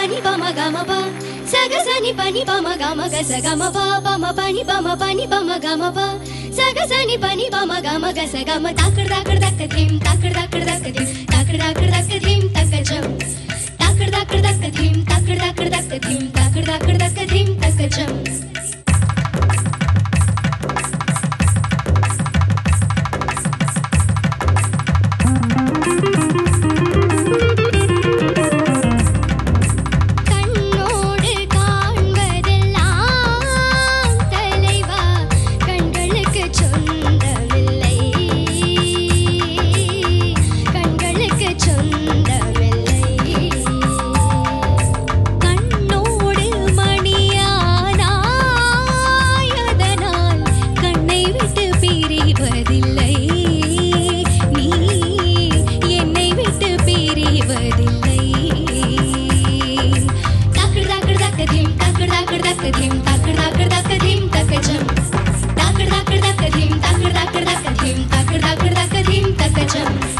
pani pa ma ga ma pa sa ga sa ni pani pa ma ga ma ga sa ga ma pa pa ma pani pa ma pani pa ma ga ma pa sa ga sa ni pani pa ma ga ma ga sa ga ma takad takad takad dhim takad takad takad dhim takad takad takad dhim takad jam takad takad takad dhim takad takad takad dhim takad takad takad dhim takad jam धीम ताकड़ ताकड़ ताक धीम तक जम। ताकड़ ताकड़ ताक ताक धीम ताकड़ ताकड़ ताक